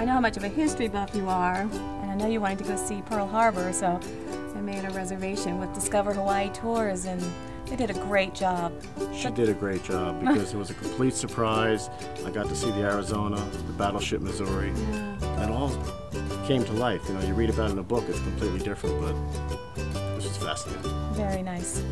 I know how much of a history buff you are, and I know you wanted to go see Pearl Harbor, so I made a reservation with Discover Hawaii Tours, and they did a great job. She did a great job because it was a complete surprise. I got to see the Arizona, the Battleship Missouri, and all came to life. You know, you read about it in a book, it's completely different, but this was fascinating. Very nice.